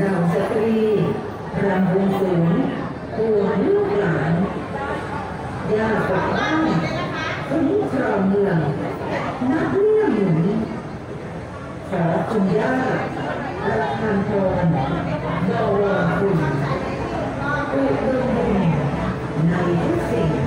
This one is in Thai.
เราสตรีรำวงสูงปวลูกหลานยาปกป้องคุ้มครองเมืองนักเลี้ยงหนุนขอคุณย่าประทานพรบวรคุณอุดมบุญในทุกสิ่ง